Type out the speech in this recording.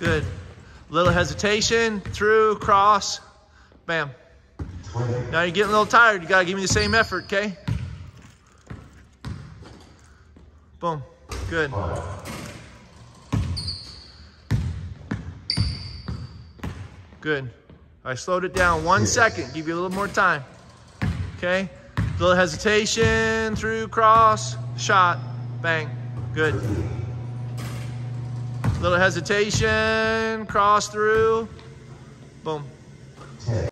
Good. Little hesitation, through, cross, bam. Now you're getting a little tired. You gotta give me the same effort, okay? Boom. Good. Good. I slowed it down one second. Give you a little more time. Okay? Little hesitation, through, cross, shot, bang. Good. Little hesitation, cross through, boom.